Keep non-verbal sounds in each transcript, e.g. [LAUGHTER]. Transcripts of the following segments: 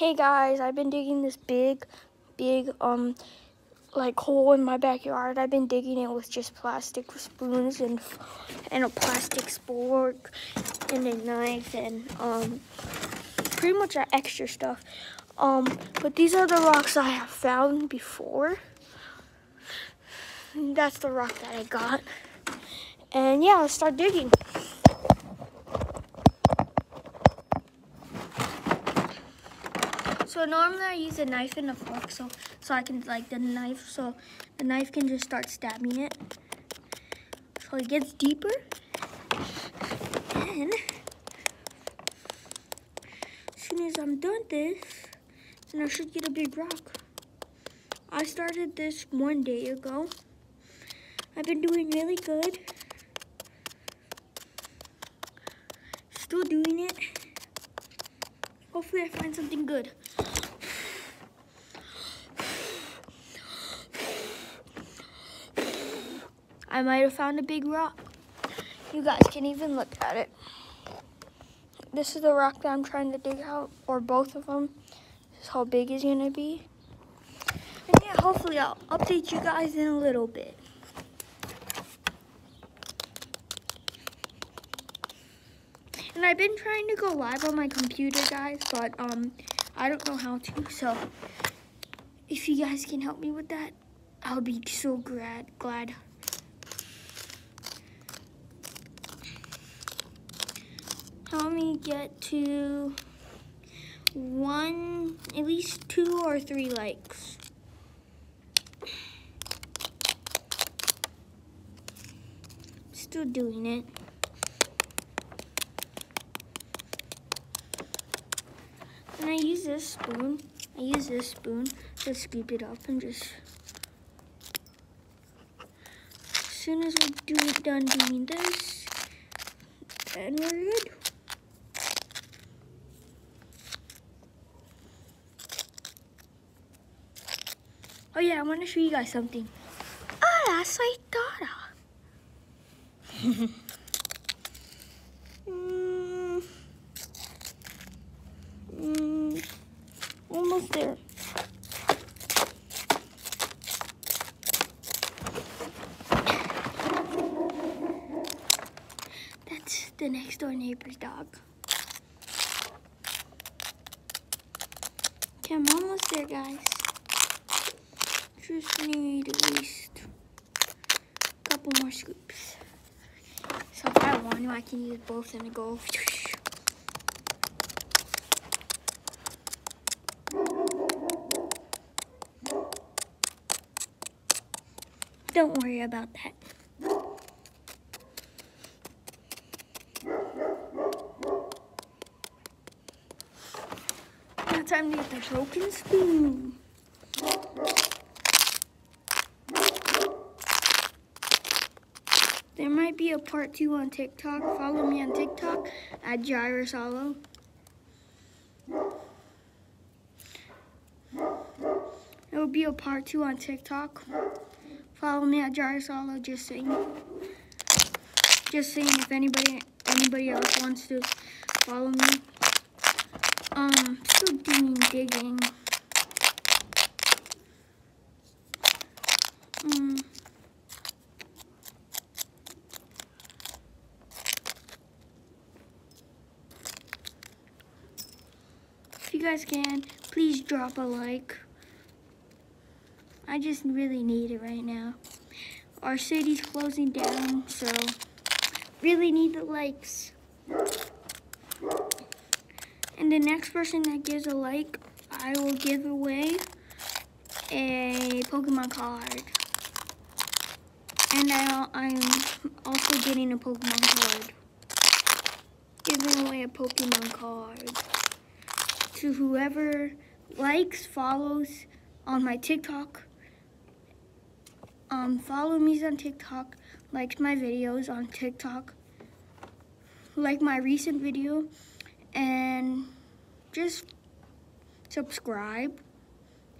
Hey guys, I've been digging this big, big, um, like hole in my backyard. I've been digging it with just plastic spoons and and a plastic spork and a knife and um, pretty much extra stuff. Um, but these are the rocks I have found before. That's the rock that I got. And yeah, let's start digging. So normally I use a knife and a fork so so I can like the knife so the knife can just start stabbing it. So it gets deeper. And as soon as I'm done this, then I should get a big rock. I started this one day ago. I've been doing really good. Still doing it. Hopefully I find something good. I might have found a big rock. You guys can even look at it. This is the rock that I'm trying to dig out, or both of them. This is how big it's gonna be. And yeah, hopefully I'll update you guys in a little bit. And I've been trying to go live on my computer, guys, but um, I don't know how to. So if you guys can help me with that, I'll be so glad. glad. Help me get to one, at least two or three likes. Still doing it. And I use this spoon. I use this spoon to scoop it up and just as soon as we're doing, done doing this, then we're good. Oh yeah, I want to show you guys something. Ah, aceitada. mm, mm, almost there. That's the next door neighbor's dog. Okay, I'm almost there, guys just need at least a couple more scoops. So if I want to, I can use both and go. Don't worry about that. Now time to get the broken spoon. There might be a part two on TikTok. Follow me on TikTok at Gyrosolo. It will be a part two on TikTok. Follow me at Gyrosolo, just saying. Just saying if anybody anybody else wants to follow me. Um, still doing digging. Mm. You guys can, please drop a like. I just really need it right now. Our city's closing down, so really need the likes. And the next person that gives a like, I will give away a Pokemon card. And I, I'm also getting a Pokemon card. Giving away a Pokemon card to whoever likes, follows on my TikTok. Um, follow me on TikTok, likes my videos on TikTok, like my recent video, and just subscribe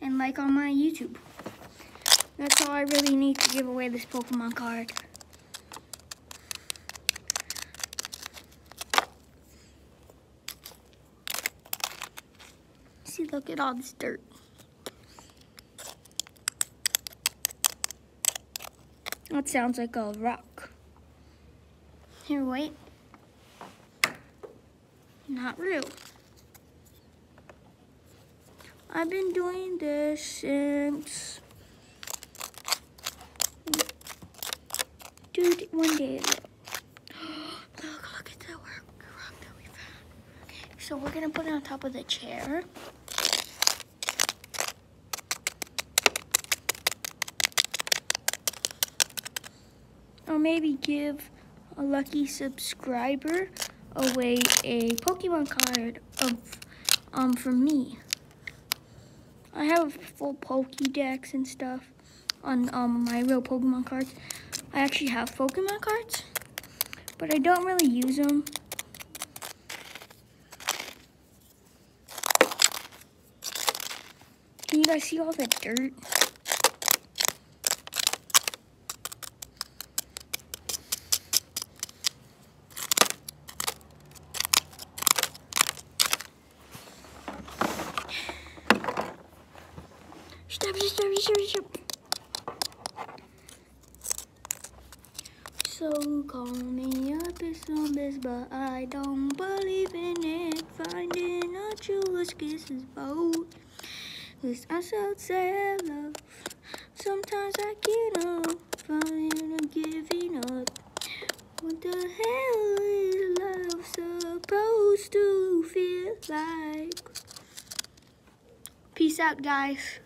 and like on my YouTube. That's all I really need to give away this Pokemon card. See, look at all this dirt. That sounds like a rock. Here, wait. Not real. I've been doing this since dude one day ago. [GASPS] look, look at the rock that we found. Okay, so we're gonna put it on top of the chair. Maybe give a lucky subscriber away a Pokemon card of um from me. I have full Pokédex and stuff on um my real Pokemon cards. I actually have Pokemon cards, but I don't really use them. Can you guys see all the dirt? So call me some best, but I don't believe in it. Finding a true kiss is bold. Cause I'm so sad, love. Sometimes I get up, falling and giving up. What the hell is love supposed to feel like? Peace out, guys.